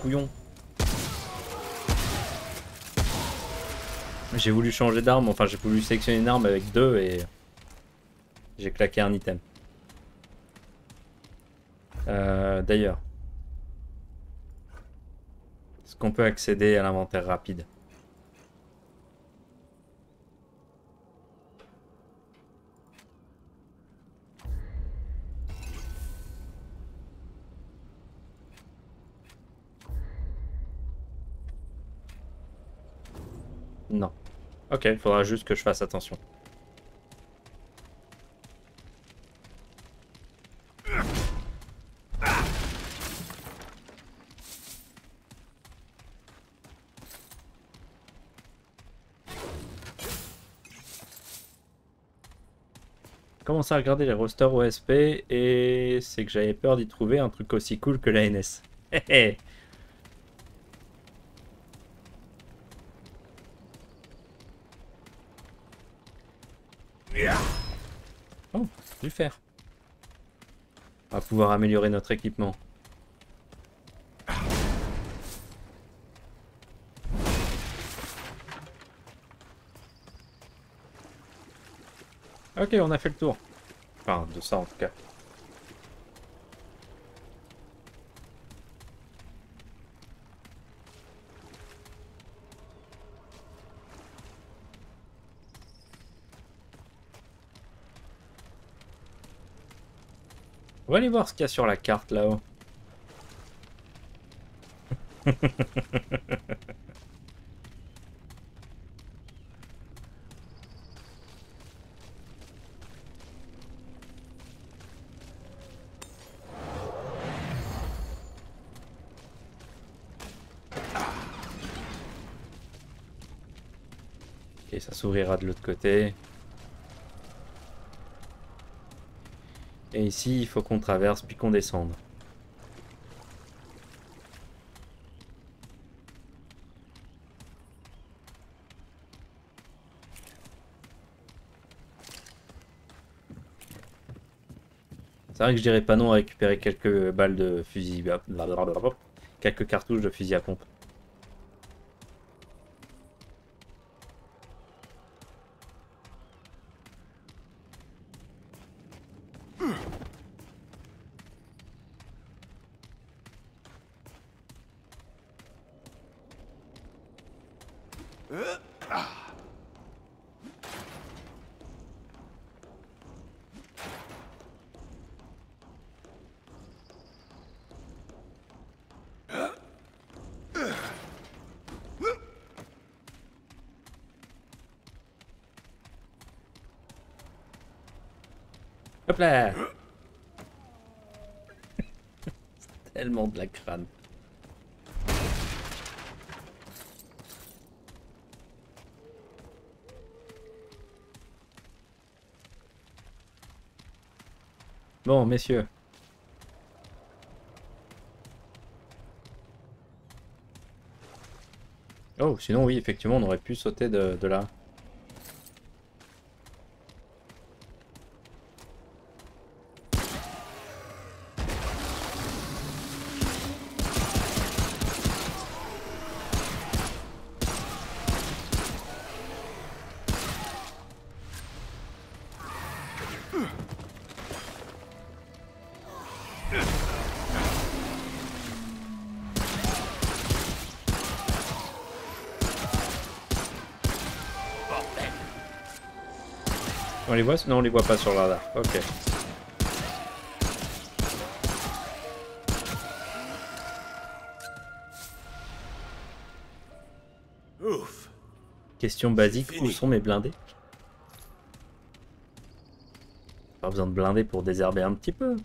J'ai voulu changer d'arme, enfin j'ai voulu sélectionner une arme avec deux et j'ai claqué un item. Euh, D'ailleurs, est-ce qu'on peut accéder à l'inventaire rapide Non. Ok, il faudra juste que je fasse attention. Commence à regarder les rosters OSP et c'est que j'avais peur d'y trouver un truc aussi cool que la NS. Oh, je vais le faire. On va pouvoir améliorer notre équipement. Ok, on a fait le tour. Enfin, de ça en tout cas. Va aller voir ce qu'il y a sur la carte là-haut. Ok, ça s'ouvrira de l'autre côté. Et ici, il faut qu'on traverse puis qu'on descende. C'est vrai que je dirais pas non à récupérer quelques balles de fusil... Quelques cartouches de fusil à pompe. Hop là C'est tellement de la crâne. Bon, messieurs. Oh, sinon oui, effectivement, on aurait pu sauter de, là. On les voit? Non, on les voit pas sur le radar. Ok. Ouf. Question basique, où sont mes blindés? Pas besoin de blindés pour désherber un petit peu.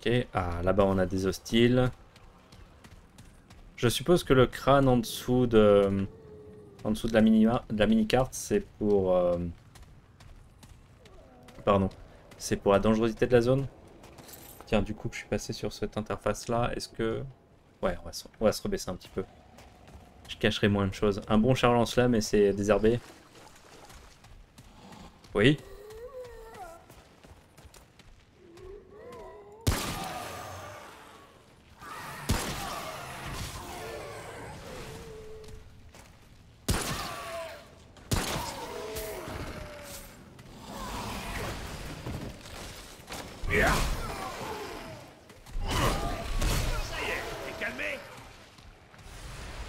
Ok, ah là-bas on a des hostiles. Je suppose que le crâne en dessous de, en dessous de la mini, de la mini c'est pour, euh, pardon, c'est pour la dangerosité de la zone. Tiens, du coup que je suis passé sur cette interface là, est-ce que, ouais, on va, se, on va se rebaisser un petit peu. Je cacherai moins de choses. Un bon char lance-flamme et c'est désherbé. Oui.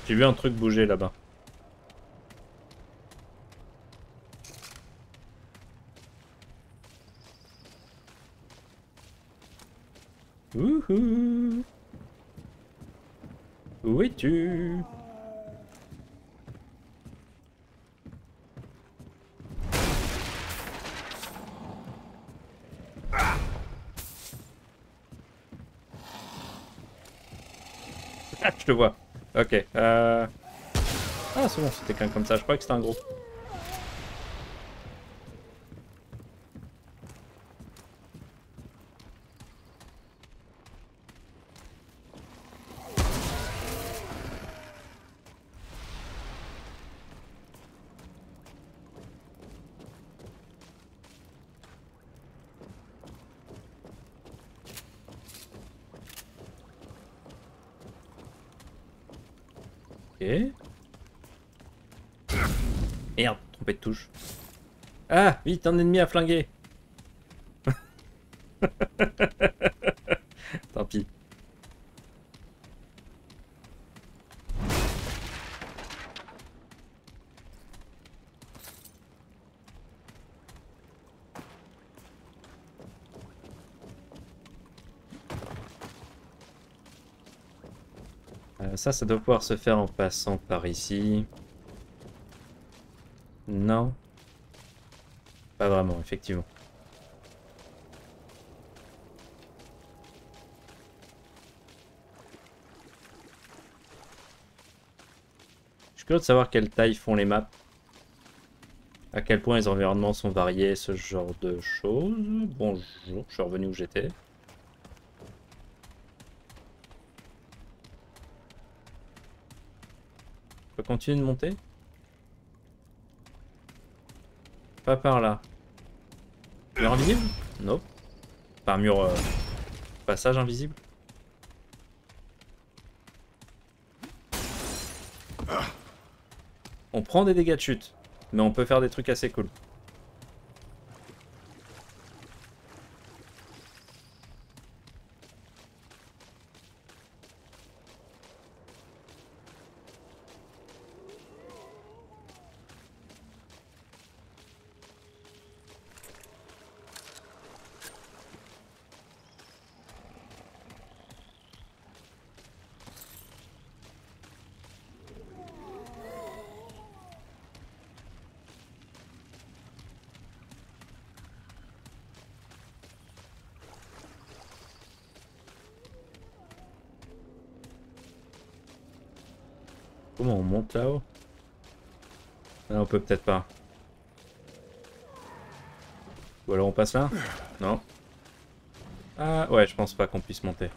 J'ai vu un truc bouger là-bas. Wouhou Où es-tu? Ah, je te vois. Ok. Euh... Ah, c'est bon, c'était qu'un comme ça. Je croyais que c'était un gros. Ok. Merde, trompé de touche. Ah, vite, un ennemi à flinguer. Tant pis. Euh, ça, ça doit pouvoir se faire en passant par ici. Non. Effectivement. Je suis curieux de savoir quelle taille font les maps. À quel point les environnements sont variés, ce genre de choses. Bonjour, je suis revenu où j'étais. Je peux continuer de monter? Pas par là. Mur invisible? Non. Un mur... euh, Passage invisible On prend des dégâts de chute, mais on peut faire des trucs assez cool. Comment on là-haut Ah, on peut peut-être pas. Ou alors on passe là? Non? Ah ouais, je pense pas qu'on puisse monter.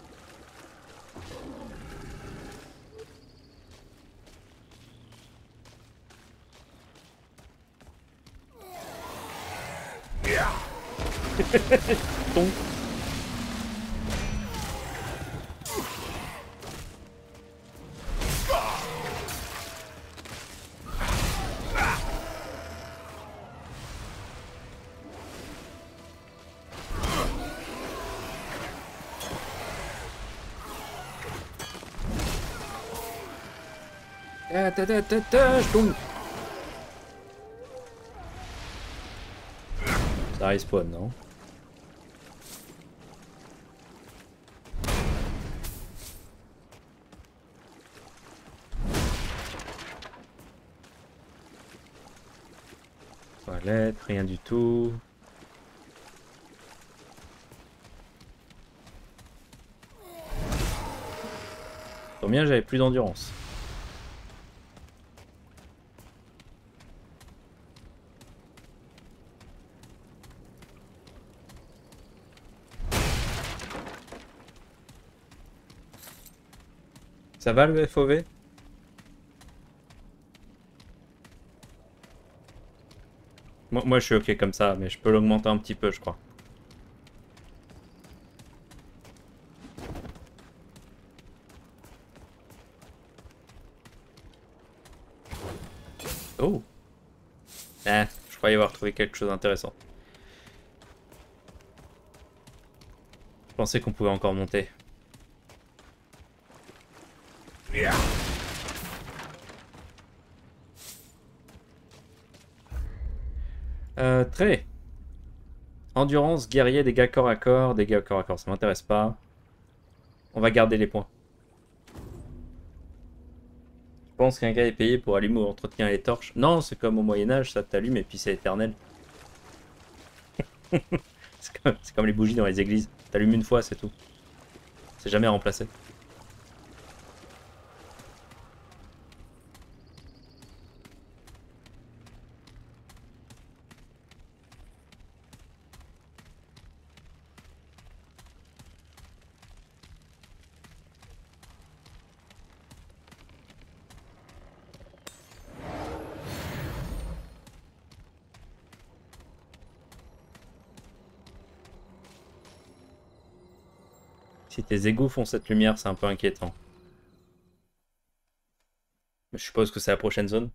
Tombe. Ça respawn, non Toilette, rien du tout. Combien j'avais plus d'endurance Ça va le FOV moi, je suis ok comme ça, mais je peux l'augmenter un petit peu je crois. Oh Ah, je croyais avoir trouvé quelque chose d'intéressant. Je pensais qu'on pouvait encore monter. Endurance, guerrier, dégâts corps à corps, dégâts corps à corps, ça m'intéresse pas. On va garder les points. Je pense qu'un gars est payé pour allumer ou entretenir les torches. Non, c'est comme au Moyen-Âge, ça t'allume et puis c'est éternel. c'est comme, comme les bougies dans les églises. T'allumes une fois, c'est tout. C'est jamais remplacé. Tes égouts font cette lumière, c'est un peu inquiétant. Je suppose que c'est la prochaine zone.